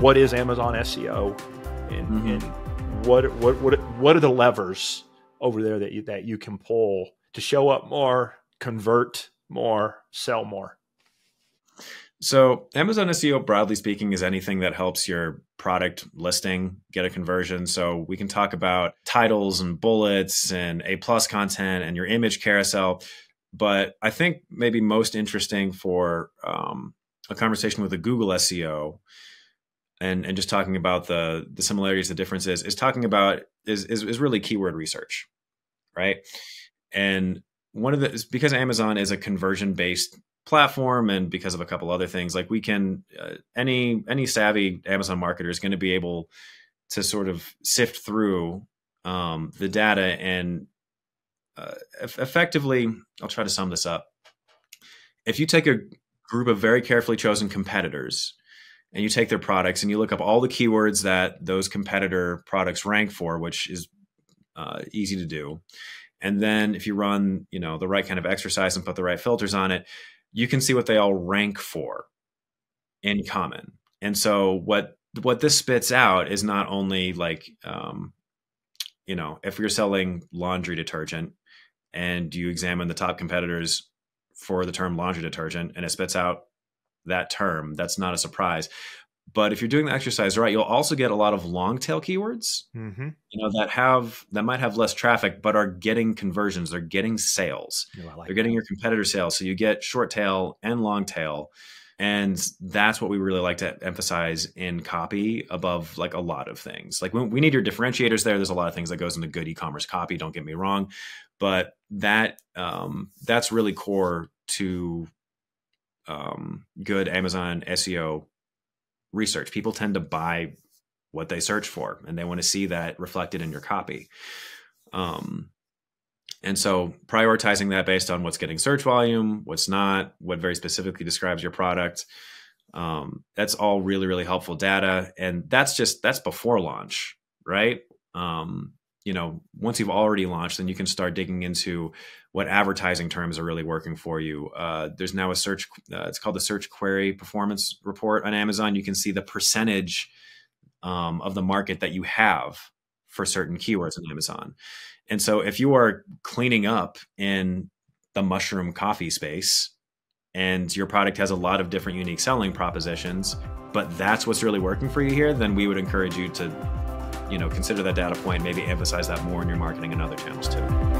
what is Amazon SEO, and, mm-hmm. and what what what what are the levers over there that you that you can pull to show up more, convert more, sell more. So, Amazon SEO, broadly speaking, is anything that helps your product listing get a conversion. So, we can talk about titles and bullets and A plus content and your image carousel. But I think maybe most interesting for um, a conversation with a Google SEO and, and just talking about the, the similarities, the differences, is talking about is, is, is really keyword research, right? And one of the because Amazon is a conversion based platform and because of a couple other things like we can uh, any any savvy amazon marketer is going to be able to sort of sift through um, the data and uh, effectively i'll try to sum this up if you take a group of very carefully chosen competitors and you take their products and you look up all the keywords that those competitor products rank for which is uh, easy to do and then if you run you know the right kind of exercise and put the right filters on it you can see what they all rank for in common. And so what what this spits out is not only like um, you know, if you're selling laundry detergent and you examine the top competitors for the term laundry detergent and it spits out that term, that's not a surprise. But if you're doing the exercise right, you'll also get a lot of long tail keywords, mm-hmm. you know, that have that might have less traffic, but are getting conversions. They're getting sales. Ooh, like They're getting that. your competitor sales. So you get short tail and long tail. And that's what we really like to emphasize in copy above like a lot of things. Like we, we need your differentiators there. There's a lot of things that goes into good e-commerce copy. Don't get me wrong, but that um, that's really core to um, good Amazon SEO research. People tend to buy what they search for, and they want to see that reflected in your copy. Um, and so prioritizing that based on what's getting search volume, what's not, what very specifically describes your product. Um, that's all really, really helpful data. And that's just, that's before launch, right? Um, you know, once you've already launched, then you can start digging into what advertising terms are really working for you. Uh, there's now a search, uh, it's called the Search Query Performance Report on Amazon. You can see the percentage um, of the market that you have for certain keywords on Amazon. And so if you are cleaning up in the mushroom coffee space and your product has a lot of different unique selling propositions, but that's what's really working for you here, then we would encourage you to you know consider that data point maybe emphasize that more in your marketing and other channels too